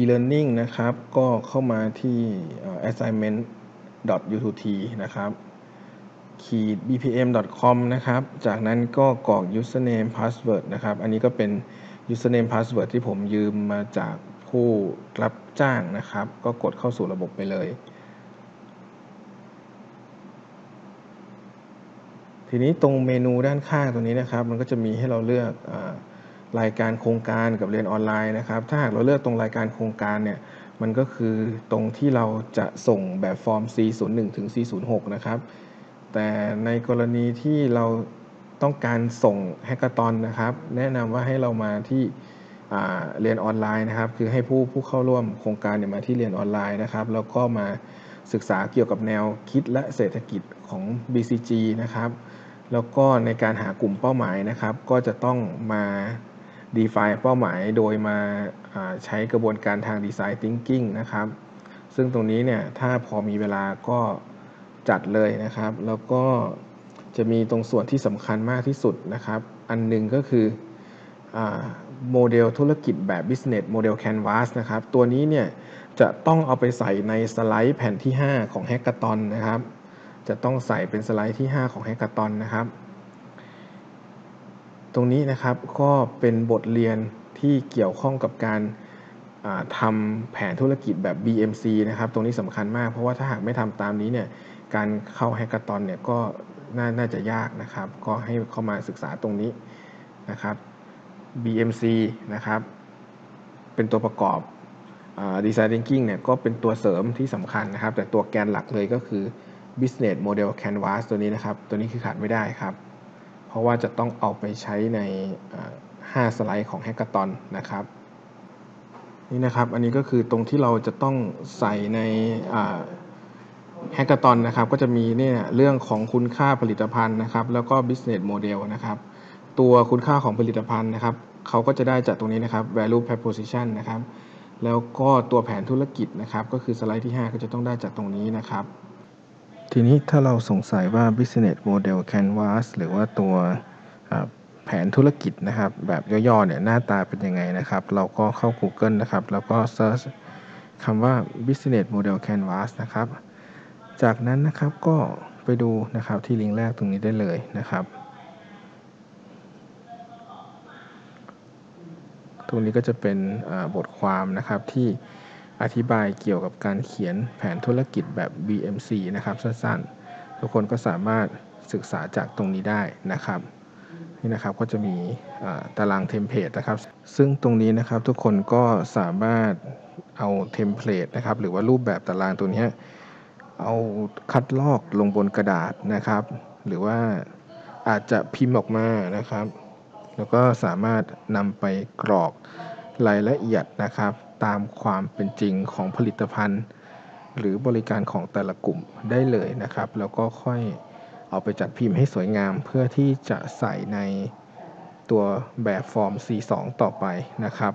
e-learning นะครับ ก็เข้ามาที่ assignment u2t นะครับขีด bpm.com นะครับ จากนั้นก็กรอก username password นะครับ อันนี้ก็เป็น username password ที่ผมยืมมาจากผู้รับจ้างนะครับ ก็กดเข้าสู่ระบบไปเลย ทีนี้ตรงเมนูด้านข้างตรงนี้นะครับ มันก็จะมีให้เราเลือกอ รายการโครงการกับเรียนออนไลน์นะครับ ถ้าหากเราเลือกตรงรายการโครงการเนี่ย มันก็คือตรงที่เราจะส่งแบบฟอร์ม C01 ถึง C06 นะครับ แต่ในกรณีที่เราต้องการส่งแฮกเกอร์ตอนนะครับ แนะนำว่าให้เรามาที่เรียนออนไลน์นะครับ คือให้ผู้ผู้เข้าร่วมโครงการเนี่ยมาที่เรียนออนไลน์นะครับ แล้วก็มาศึกษาเกี่ยวกับแนวคิดและเศรษฐกิจของ BCG นะครับ แล้วก็ในการหากลุ่มเป้าหมายนะครับ ก็จะต้องมา define เป้าหมายโดยมาาใช้กระบวนการทาง design thinking นะครับ ซึ่งตรงนี้เนี่ยถ้าพอมีเวลาก็จัดเลยนะครับ แล้วก็จะมีตรงส่วนที่สำคัญมากที่สุดนะครับ อันหนึ่งก็คือโมเดลธุรกิจแบบ business model canvas นะครับ ตัวนี้เนี่ยจะต้องเอาไปใส่ในสไลด์แผ่นที่ 5 ของ Hackathon นะครับ จะต้องใส่เป็นสไลด์ที่ 5 ของ Hackathon นะครับ ตรงนี้นะครับก็เป็นบทเรียนที่เกี่ยวข้องกับการทำแผนธุรกิจแบบ BMC นะครับ ตรงนี้สำคัญมาก เพราะว่าถ้าหากไม่ทำตามนี้เนี่ย การเข้าแฮกเกอร์ตอนเนี่ยก็น่าน่าจะยากนะครับ ก็ให้เข้ามาศึกษาตรงนี้นะครับ BMC นะครับ เป็นตัวประกอบดีไซน์ thinking เนี่ยก็เป็นตัวเสริมที่สำคัญนะครับ แต่ตัวแกนหลักเลยก็คือ business model canvas ตัวนี้นะครับ ตัวนี้คือขาดไม่ได้ครับ เพราะว่าจะต้องเอาไปใช้ใน 5 สไลด์ของ Hackathon นะครับนี่นะครับอันนี้ก็คือตรงที่เราจะต้องใส่ในแฮกเกอร์ตอนนะครับก็จะมีเนี่ยเรื่องของคุณค่าผลิตภัณฑ์นะครับ แล้วก็ business model นะครับ ตัวคุณค่าของผลิตภัณฑ์นะครับเขาก็จะได้จากตรงนี้นะครับ value proposition นะครับ แล้วก็ตัวแผนธุรกิจนะครับ ก็คือสไลด์ที่ 5 ก็จะต้องได้จากตรงนี้นะครับ ทีนี้ถ้าเราสงสัยว่า business model canvas หรือว่าตัวแผนธุรกิจนะครับ แบบย่อๆเนี่ยหน้าตาเป็นยังไงนะครับ เราก็เข้า Google นะครับ แล้วก็ search คำว่า business model canvas นะครับ จากนั้นนะครับก็ไปดูนะครับที่ลิงก์แรกตรงนี้ได้เลยนะครับ ตรงนี้ก็จะเป็นบทความนะครับที่ อธิบายเกี่ยวกับการเขียนแผนธุรกิจแบบ BMC นะครับสั้นๆ ทุกคนก็สามารถศึกษาจากตรงนี้ได้นะครับนี่นะครับก็จะมีตาราง template นะครับ ซึ่งตรงนี้นะครับทุกคนก็สามารถเอา template นะครับหรือว่ารูปแบบตารางตัวนี้เอาคัดลอกลงบนกระดาษนะครับ หรือว่าอาจจะพิมพ์ออกมานะครับ แล้วก็สามารถนำไปกรอก รายละเอียดนะครับ ตามความเป็นจริงของผลิตภัณฑ์ หรือบริการของแต่ละกลุ่มได้เลยนะครับ แล้วก็ค่อยเอาไปจัดพิมพ์ให้สวยงาม เพื่อที่จะใส่ในตัวแบบฟอร์ม C2 ต่อไปนะครับ